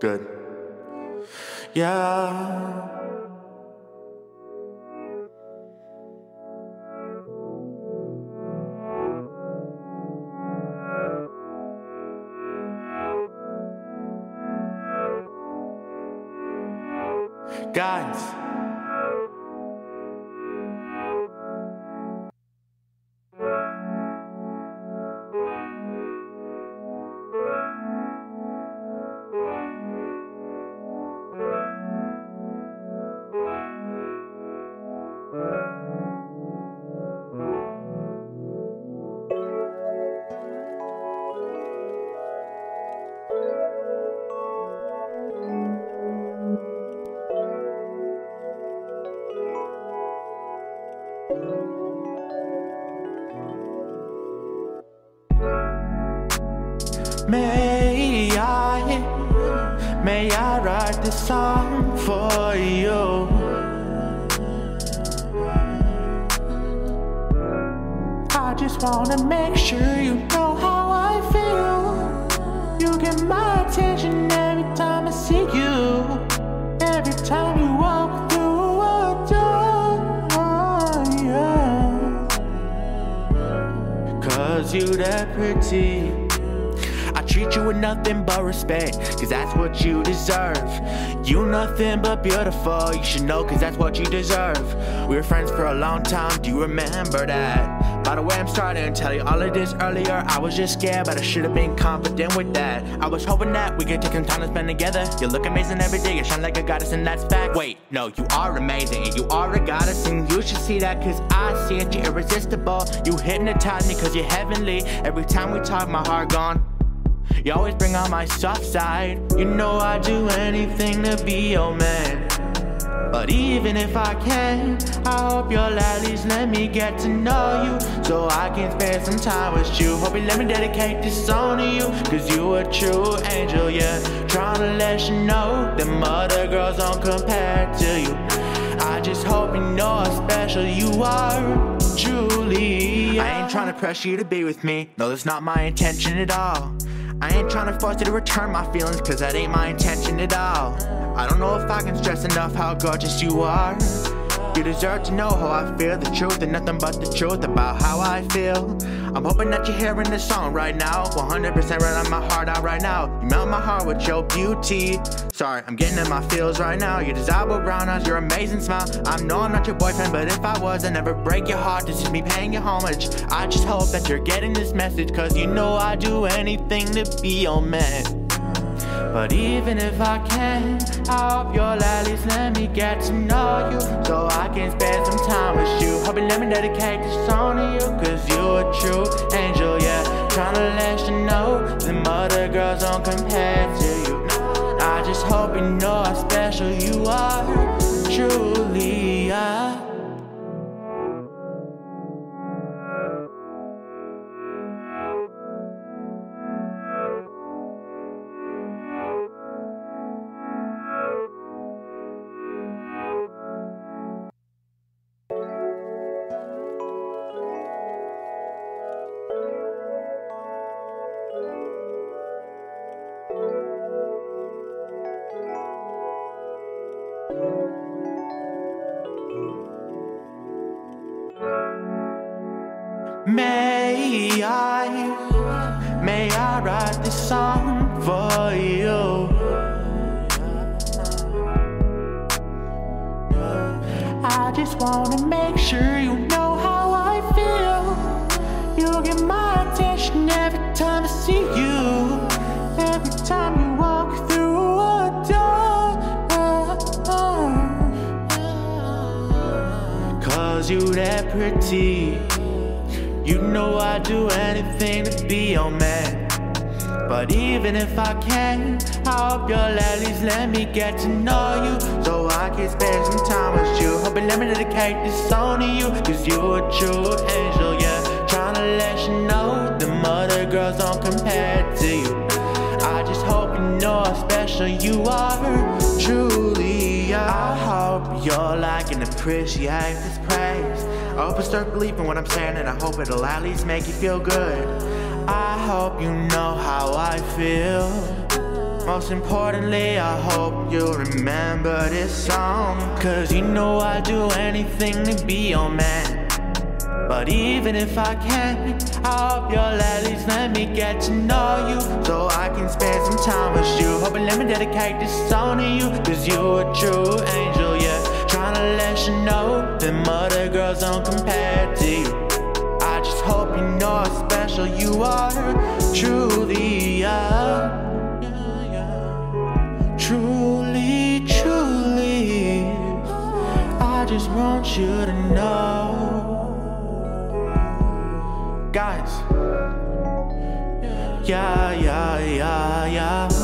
Good. Yeah. Guys. May I, may I write this song for you? I just wanna make sure you know how I feel. You get my attention every time I see you. Every time you walk through a door, yeah. Cause you that pretty. Treat you with nothing but respect, cause that's what you deserve. You nothing but beautiful, you should know, cause that's what you deserve. We were friends for a long time, do you remember that? By the way, I'm starting to tell you all of this earlier. I was just scared, but I should have been confident with that. I was hoping that we could take some time to spend together. You look amazing every day, you shine like a goddess, and that's fact. Wait, no, you are amazing, and you are a goddess, and you should see that, cause I see it, you're irresistible. You hypnotize me, cause you're heavenly. Every time we talk, my heart gone. You always bring out my soft side. You know I'd do anything to be your man. But even if I can, I hope you'll at least let me get to know you. So I can spend some time with you. Hope you let me dedicate this song to you. Cause you a true angel, yeah. Trying to let you know Them other girls don't compare to you. I just hope you know how special you are Truly, I ain't trying to pressure you to be with me. No, that's not my intention at all I ain't trying to force you to return my feelings, cause that ain't my intention at all. I don't know if I can stress enough how gorgeous you are. You deserve to know how I feel, the truth and nothing but the truth about how I feel. I'm hoping that you're hearing this song right now. 100% right on my heart out right now. You melt my heart with your beauty. Sorry, I'm getting in my feels right now. Your desirable brown eyes, your amazing smile. I know I'm not your boyfriend, but if I was, I'd never break your heart. This is me paying you homage. I just hope that you're getting this message, cause you know I'd do anything to be your man. But even if I can, I hope you'll at least let me get to know you. So I can spend some time with you. You let me dedicate this song to you Cause you a true angel, yeah. Tryna let you know Them other girls don't compare to you. I just hope you know how special you are May I, may I write this song for you? I just wanna make sure you know how I feel. You get my attention every time I see you. Every time you walk through a door. Cause you that pretty. You know I'd do anything to be your man. But even if I can, I hope you'll at least let me get to know you. So I can spend some time with you. Hope you let me dedicate this song to you. Cause you a true angel, yeah. Tryna let you know the other girls don't compare to you. I just hope you know how special you are. Truly, I hope you're like and appreciate this praise I hope you start believing what I'm saying and I hope it'll at least make you feel good. I hope you know how I feel. Most importantly, I hope you remember this song. Cause you know I'd do anything to be your man. But even if I can't, I hope you'll at least let me get to know you. So I can spend some time with you. Hoping let me dedicate this song to you. Cause you a true angel, To let you know Them other girls don't compare to you. I just hope you know how special you are. Truly, yeah. Truly, truly I just want you to know. Guys. Yeah, yeah, Yeah, yeah